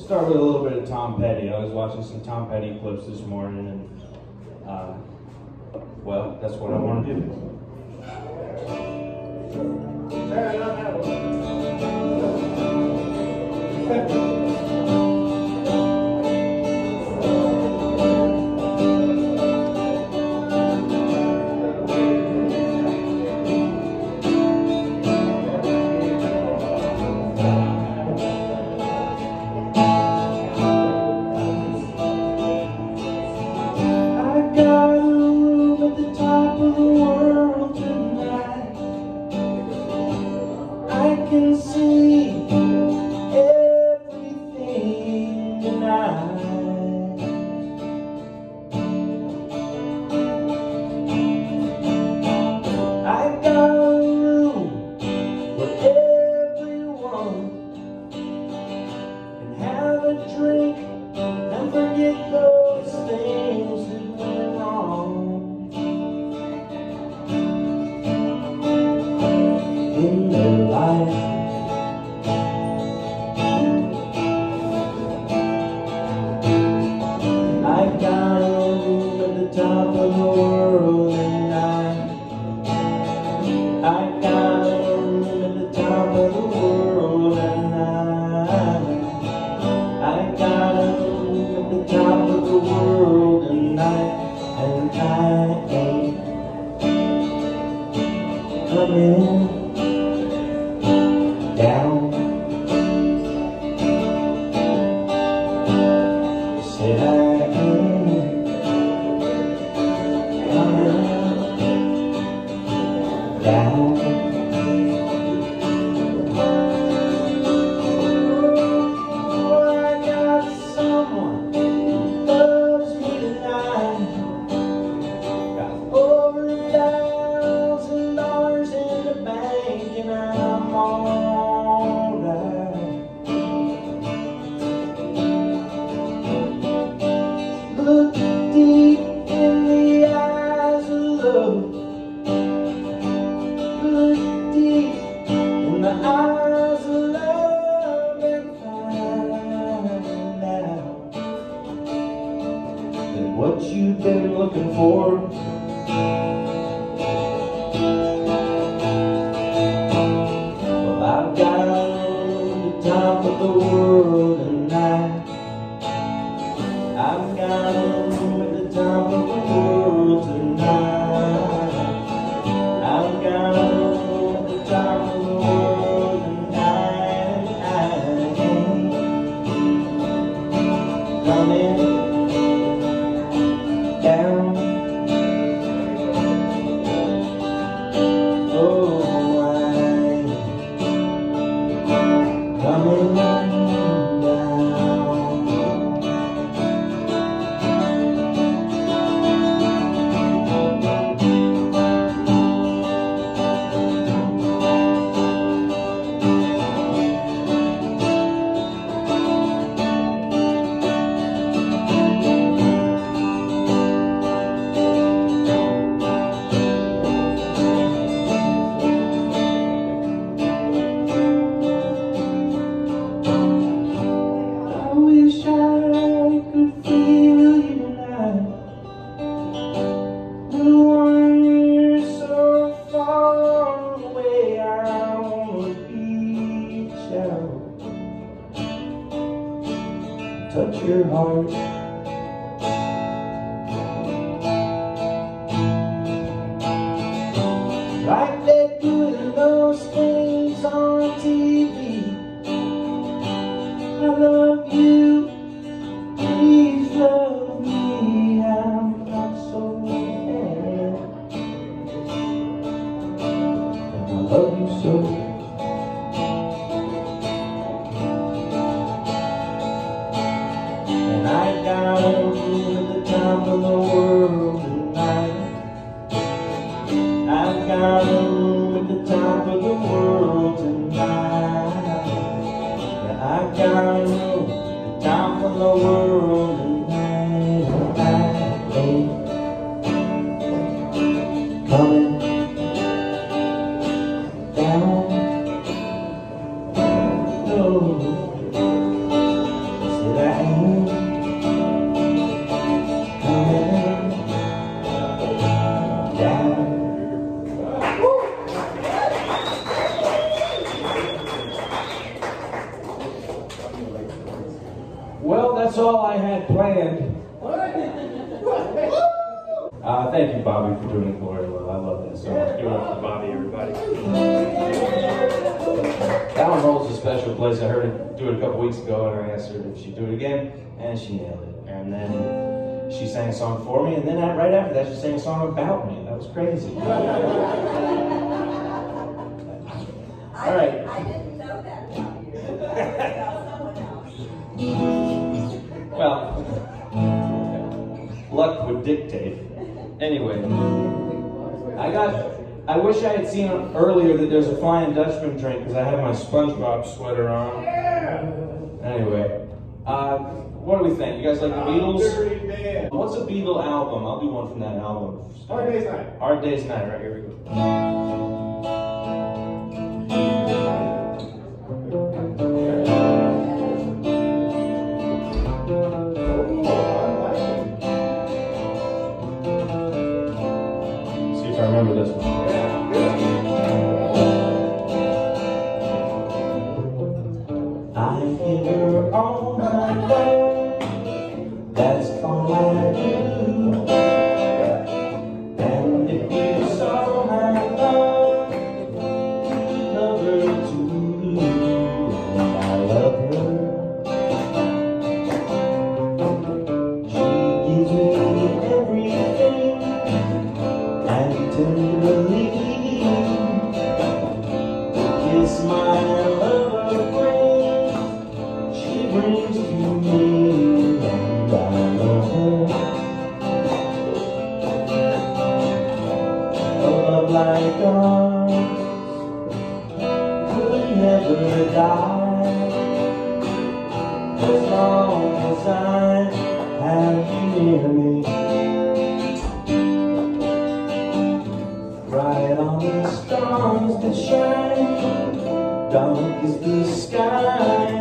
start with a little bit of Tom Petty. I was watching some Tom Petty clips this morning, and uh, well, that's what I want to do. I ate a what you've been looking for. Well, I've got the top of the world tonight. I've got the the world tonight. I've got the top the world tonight. down below Uh, thank you, Bobby, for doing Glory. Low. I love that song. Give it up for Bobby, everybody. That one holds a special place. I heard her do it a couple weeks ago, and I asked her if she'd do it again, and she nailed it. And then she sang a song for me, and then right after that, she sang a song about me. That was crazy. All right. I didn't know that about you. About someone else. Well, luck would dictate. Anyway, I got. I wish I had seen earlier that there's a Flying Dutchman drink because I have my SpongeBob sweater on. Anyway, uh, what do we think? You guys like the Beatles? What's a Beatle album? I'll do one from that album. Hard Day's Night. Hard Day's Night. Right here we go. See like ours could never die as long as I have you near me. Bright on the stars that shine, dark is the sky.